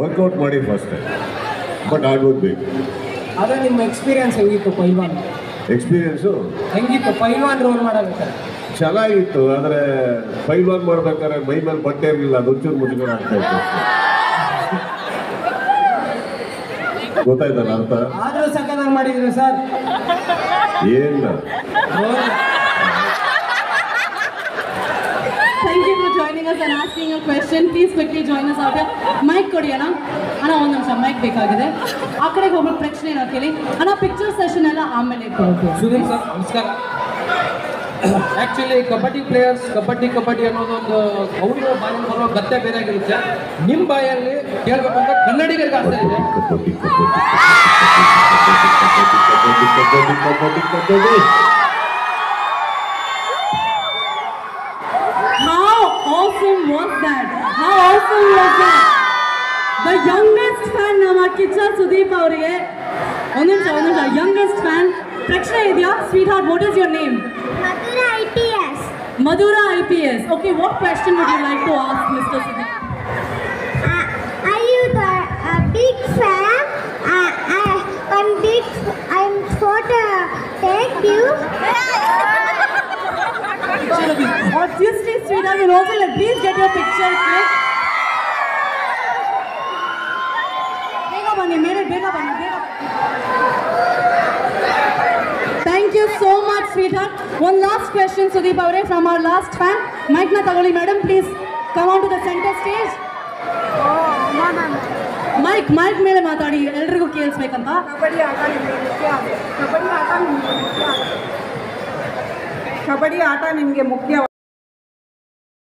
Workout ಮಾಡಿ first but ಆಡ್ಬೋದು ಬೇಕು ಅದೇ ನಿಮ್ಮ ಎಕ್ಸ್ಪೀರಿಯನ್ಸ್ ಹೇಗಿತ್ತು ಪೈಲ್ವಾನ್? ಎಕ್ಸ್ಪೀರಿಯನ್ಸು ಹೆಂಗಿತ್ತು? ಪೈಲ್ವಾನ್ ರೋಲ್ ಮಾಡಬೇಕಾದ್ರೆ ಚೆನ್ನಾಗಿತ್ತು ಆದರೆ ಪೈಲ್ವಾನ್ ಮಾಡ್ಬೇಕಾದ್ರೆ ಮೈ ಮೇಲೆ ಬಟ್ಟೆ ಇರಲಿಲ್ಲ ಅದೊಂಚೂರು ಮುಚ್ಚಿಕೊಂಡು ಆಗ್ತಾ ಇತ್ತು. ಗೊತ್ತಾಯ್ತಲ್ಲ ಅರ್ಥ? ಆದರೂ ಸಕದಾಗ ಮಾಡಿದ್ರು ಸರ್. ಏನಿಲ್ಲ. Joining us and asking a question. Please quickly join us out here. Mic ಕೊಡಿ ಅಣ್ಣ. ಅಣ್ಣ ಒಂದು ನಿಮಿಷ ಮೈಕ್ ಬೇಕಾಗಿದೆ. ಆ ಕಡೆಗೆ ಹೋಗ್ಬಿಟ್ಟು ಪ್ರಶ್ನೆ ಏನೋ ಕೇಳಿ. ಅಣ್ಣ ಪಿಕ್ಚರ್ ಸೆಷನ್ ಎಲ್ಲ ಆಮೇಲೆ ಇಟ್ಕೊಳ್ತೀವಿ ಸುಧೀರ್ ಸರ್ ನಮಸ್ಕಾರ. ಆ್ಯಕ್ಚುಲಿ ಕಬಡ್ಡಿ ಪ್ಲೇಯರ್ಸ್ ಕಬಡ್ಡಿ ಕಬಡ್ಡಿ ಅನ್ನೋದೊಂದು ಅವ್ರ ಬಾಯಲ್ಲಿ ಬರೋ ಗತ್ತೆ ಬೇರೆ ಆಗಿರುತ್ತೆ. ನಿಮ್ಮ ಬಾಯಲ್ಲಿ ಕೇಳಬೇಕಂತ ಅಂದ್ರೆ ಕನ್ನಡಿಗರಿಗೆ ಅರ್ಥ ಇದೆ. Kabaddi kabaddi kabaddi kabaddi kabaddi kabaddi. awesome was that? How awesome was that? The youngest fan ನಮ್ಮ ಕಿಚ್ಚ ಸುದೀಪ್ ಅವರಿಗೆ ಒಂದು ನಿಮಿಷ ಒಂದು ನಿಮಿಷ youngest fan ಪ್ರಶ್ನೆ ಇದೆಯಾ sweetheart what is your name Mathura IPS. Madhura I P S okay what question would you like to ask mister Sudeep Uh, are you the a big fan? Uh, I, I'm big. I'm photo. Thank you. Obviously, sweetheart, and also like, please get your picture click. ಬೇಗ ಬನ್ನಿ ಮೇಲೆ ಬೇಗ ಬನ್ನಿ ಬೇಗ thank you so much sweetheart one last question Sudeep ಅವರೇ from our last fan ಮೈಕ್ನ ತಗೊಳ್ಳಿ madam please come on to the centre stage mic mic ಮೇಲೆ ಮಾತಾಡಿ ಎಲ್ರಿಗೂ ಕೇಳಿಸ್ಬೇಕಂತ ಕಬಡ್ಡಿ ಆಟ ನಿಮಗೆ ಮುಖ್ಯ ಕಬಡ್ಡಿ ಆಟ ನಿಮಗೆ ಮುಖ್ಯ ಕಬಡ್ಡಿ ಆಟ ನಿಮಗೆ ಮುಖ್ಯ